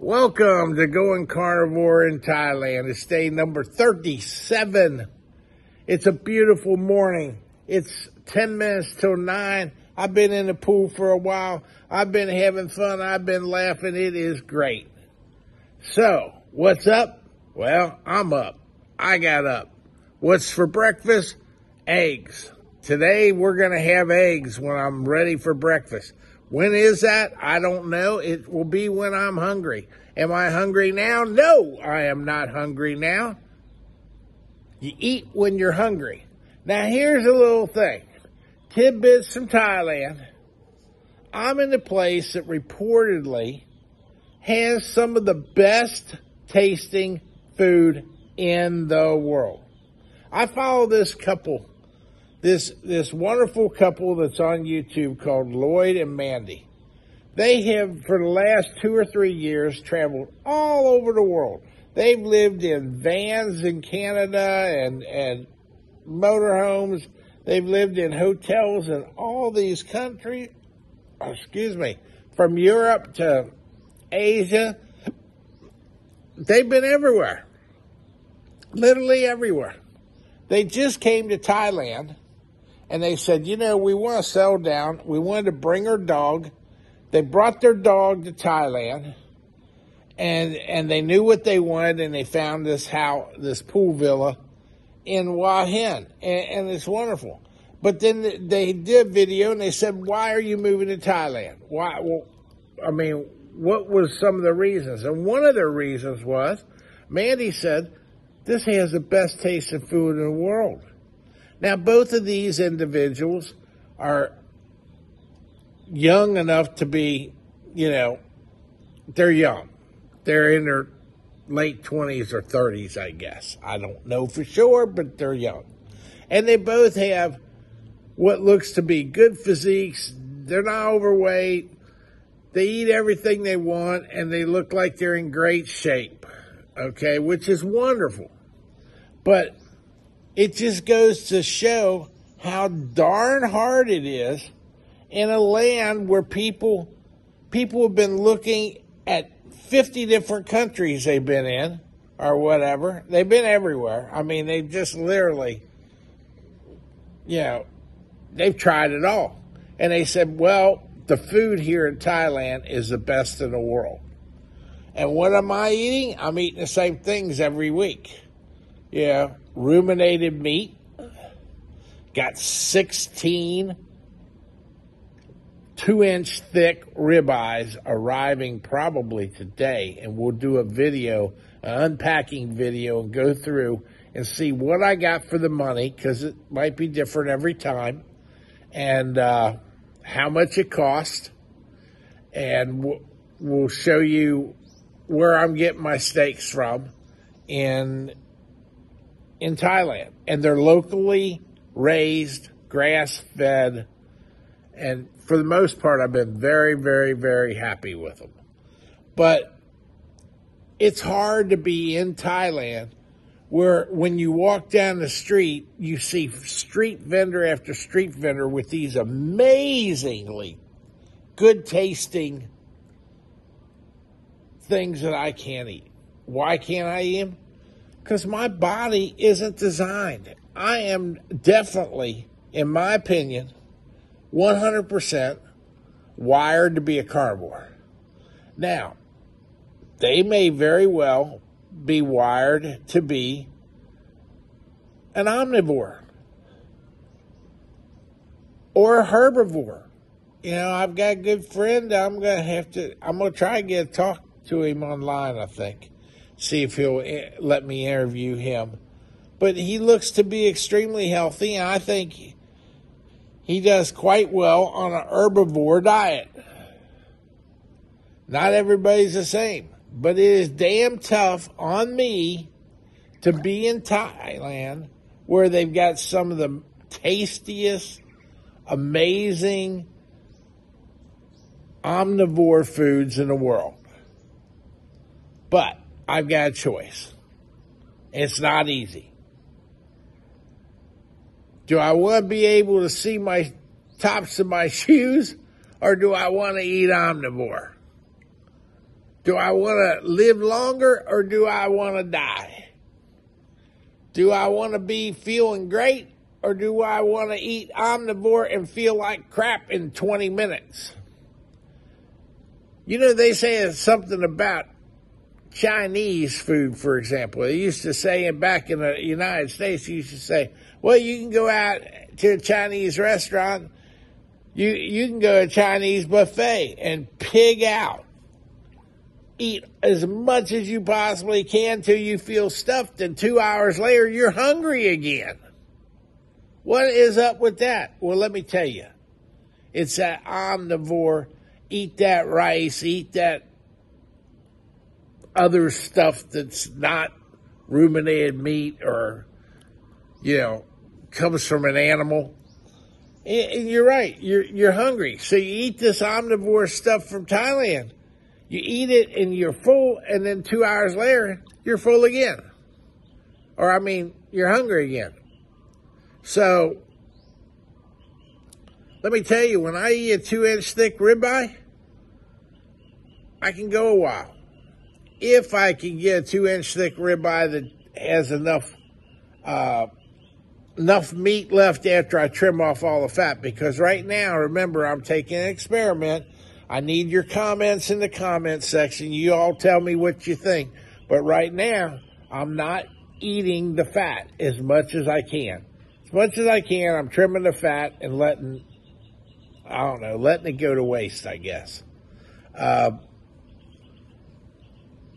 Welcome to Going Carnivore in Thailand. It's day number 37. It's a beautiful morning. It's 10 minutes till 9. I've been in the pool for a while. I've been having fun. I've been laughing. It is great. So, what's up? Well, I'm up. I got up. What's for breakfast? Eggs. Today we're going to have eggs when I'm ready for breakfast. When is that? I don't know. It will be when I'm hungry. Am I hungry now? No, I am not hungry now. You eat when you're hungry. Now, here's a little thing tidbits from Thailand. I'm in a place that reportedly has some of the best tasting food in the world. I follow this couple this this wonderful couple that's on YouTube called Lloyd and Mandy. They have for the last two or three years traveled all over the world. They've lived in vans in Canada and and motorhomes. They've lived in hotels in all these countries. Oh, excuse me, from Europe to Asia. They've been everywhere, literally everywhere. They just came to Thailand and they said, you know, we want to settle down. We wanted to bring our dog. They brought their dog to Thailand, and and they knew what they wanted, and they found this house, this pool villa, in Hua Hin, and, and it's wonderful. But then they did video, and they said, "Why are you moving to Thailand? Why? Well, I mean, what was some of the reasons?" And one of the reasons was, Mandy said, "This has the best taste of food in the world." Now, both of these individuals are young enough to be, you know, they're young. They're in their late 20s or 30s, I guess. I don't know for sure, but they're young. And they both have what looks to be good physiques. They're not overweight. They eat everything they want and they look like they're in great shape. Okay, which is wonderful. But it just goes to show how darn hard it is in a land where people people have been looking at 50 different countries they've been in or whatever. They've been everywhere. I mean, they've just literally you know, they've tried it all. And they said, "Well, the food here in Thailand is the best in the world." And what am I eating? I'm eating the same things every week. Yeah, ruminated meat. Got 16 two inch thick ribeyes arriving probably today. And we'll do a video, an unpacking video, and go through and see what I got for the money because it might be different every time and uh, how much it cost. And we'll, show you where I'm getting my steaks from in in Thailand, and they're locally raised, grass fed, and for the most part, I've been very, very, very happy with them. But it's hard to be in Thailand where when you walk down the street, you see street vendor after street vendor with these amazingly good tasting things that I can't eat. Why can't I eat them? Because my body isn't designed. I am definitely, in my opinion, 100% wired to be a carnivore. Now, they may very well be wired to be an omnivore or a herbivore. You know, I've got a good friend. I'm going to have to, I'm going to try and get a talk to him online, I think see if he'll eh, let me interview him. But he looks to be extremely healthy, and I think he does quite well on an herbivore diet. Not everybody's the same, but it is damn tough on me to be in Thailand where they've got some of the tastiest, amazing omnivore foods in the world. But I've got a choice. It's not easy. Do I want to be able to see my tops of my shoes or do I want to eat omnivore? Do I want to live longer or do I want to die? Do I want to be feeling great or do I want to eat omnivore and feel like crap in 20 minutes? You know, they say it's something about Chinese food, for example. They used to say, back in the United States, they used to say, well, you can go out to a Chinese restaurant, you, you can go to a Chinese buffet and pig out. Eat as much as you possibly can till you feel stuffed, and two hours later, you're hungry again. What is up with that? Well, let me tell you. It's that omnivore eat that rice, eat that other stuff that's not ruminated meat or, you know, comes from an animal. And you're right, you're, you're hungry. So you eat this omnivore stuff from Thailand. You eat it and you're full, and then two hours later, you're full again. Or, I mean, you're hungry again. So, let me tell you, when I eat a two inch thick ribeye, I can go a while. If I can get a two inch thick ribeye that has enough uh, enough meat left after I trim off all the fat, because right now, remember, I'm taking an experiment. I need your comments in the comment section. You all tell me what you think. But right now, I'm not eating the fat as much as I can. As much as I can, I'm trimming the fat and letting, I don't know, letting it go to waste, I guess. Uh,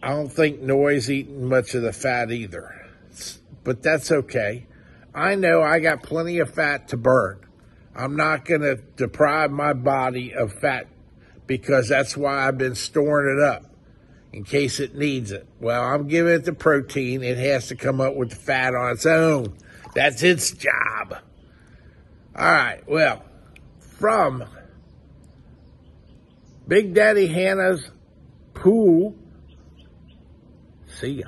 I don't think Noi's eating much of the fat either, but that's okay. I know I got plenty of fat to burn. I'm not going to deprive my body of fat because that's why I've been storing it up in case it needs it. Well, I'm giving it the protein. It has to come up with the fat on its own. That's its job. All right. Well, from Big Daddy Hanna's pool. See ya.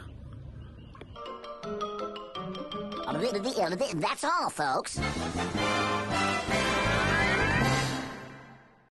That's all, folks.